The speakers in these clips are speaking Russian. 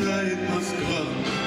отдыхает Москва.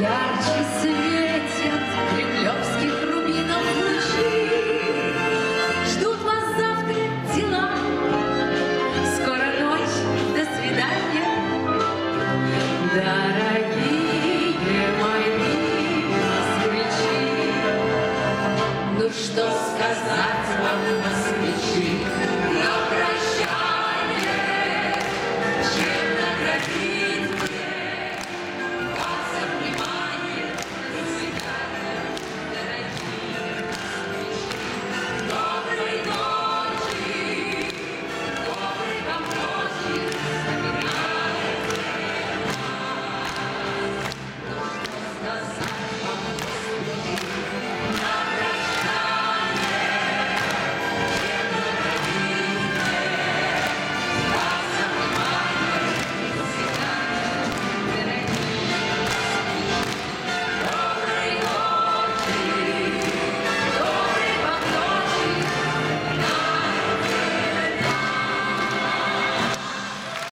Ярче светят кремлевских рубинов лучи. Ждут вас завтра дела. Скоро ночь, до свидания. Дорогие мои москвичи, ну что сказать вам, москвичи?